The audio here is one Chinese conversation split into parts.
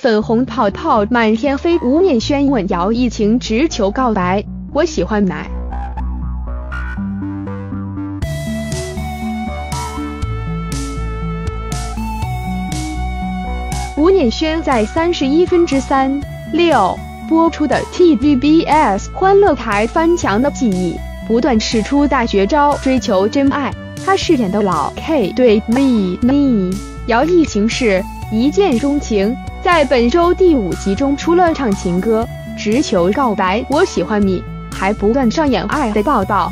粉红泡泡满天飞，吴念轩吻姚逸晴直球告白，我喜欢奶。吴念轩在三十一分之三六播出的 TVBS 欢乐台翻墙的记忆，不断使出大绝招追求真爱。他饰演的老 K 对 Me Me 姚逸晴是一见钟情，在本周第五集中，除了唱情歌、直球告白“我喜欢你”，还不断上演爱的抱抱。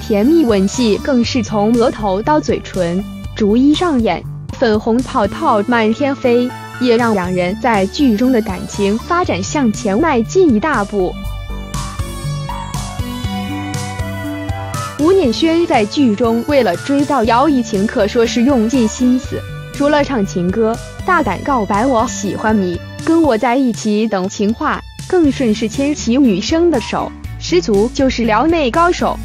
甜蜜吻戏更是从额头到嘴唇逐一上演，粉红泡泡满天飞，也让两人在剧中的感情发展向前迈进一大步。吴念轩在剧中为了追到姚逸晴，可说是用尽心思，除了唱情歌、大胆告白“我喜欢你，跟我在一起”等情话，更顺势牵起女生的手，十足就是撩妹高手。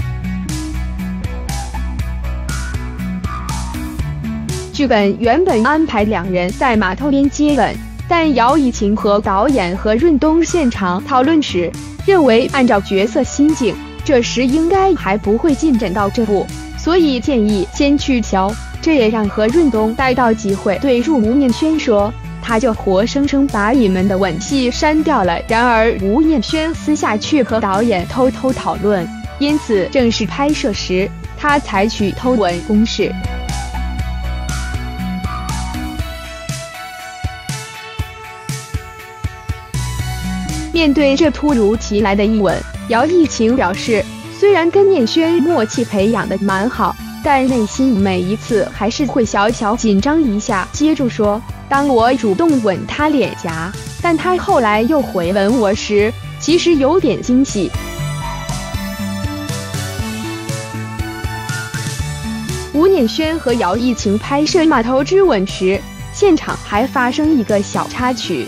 剧本原本安排两人在码头边接吻，但姚以晴和导演何润东现场讨论时，认为按照角色心境，这时应该还不会进展到这步，所以建议先去瞧。这也让何润东逮到机会对入吴念轩说，他就活生生把你们的吻戏删掉了。然而吴念轩私下却和导演偷偷讨论，因此正式拍摄时，他采取偷吻攻势。面对这突如其来的一吻，姚艺晴表示，虽然跟念轩默契培养的蛮好，但内心每一次还是会小小紧张一下。接住说，当我主动吻他脸颊，但他后来又回吻我时，其实有点惊喜。吴念轩和姚艺晴拍摄《码头之吻》时，现场还发生一个小插曲。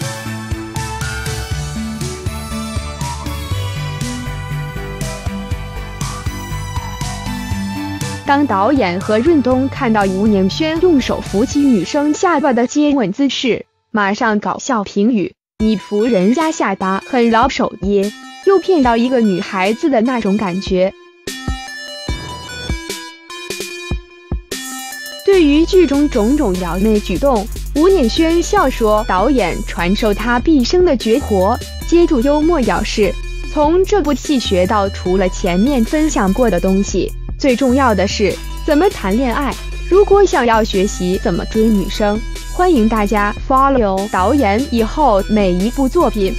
当导演和润东看到吴念轩用手扶起女生下巴的接吻姿势，马上搞笑评语：“你扶人家下巴很老手耶，又骗到一个女孩子的那种感觉。”对于剧中种种撩妹举动，吴念轩笑说：“导演传授他毕生的绝活。”接住幽默表示：“从这部戏学到除了前面分享过的东西。”最重要的是怎么谈恋爱。如果想要学习怎么追女生，欢迎大家 follow 导演以后每一部作品。